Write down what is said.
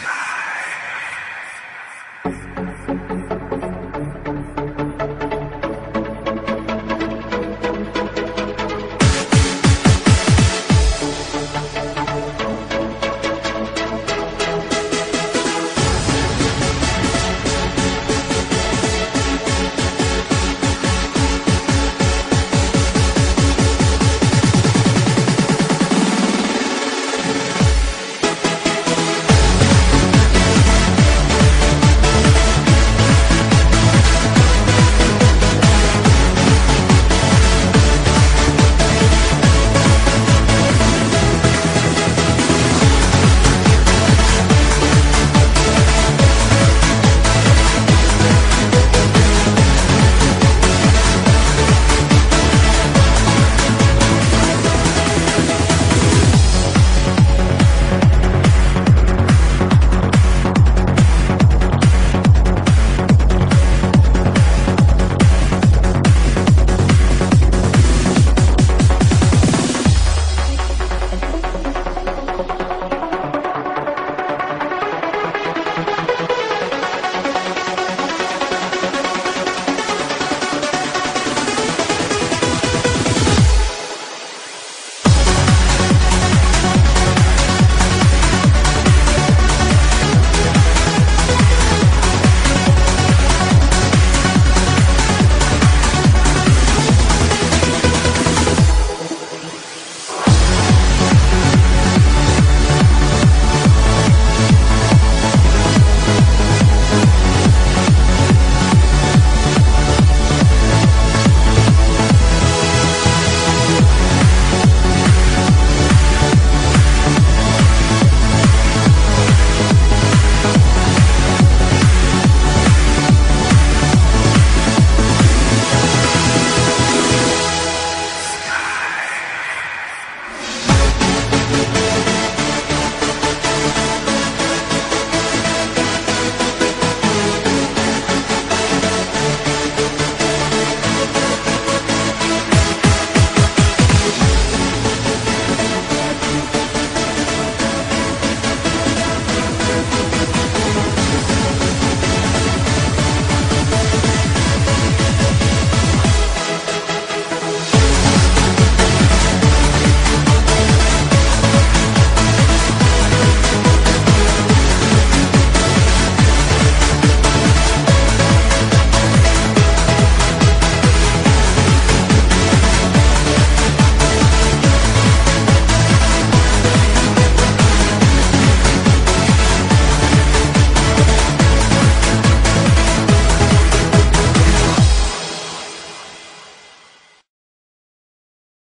sky.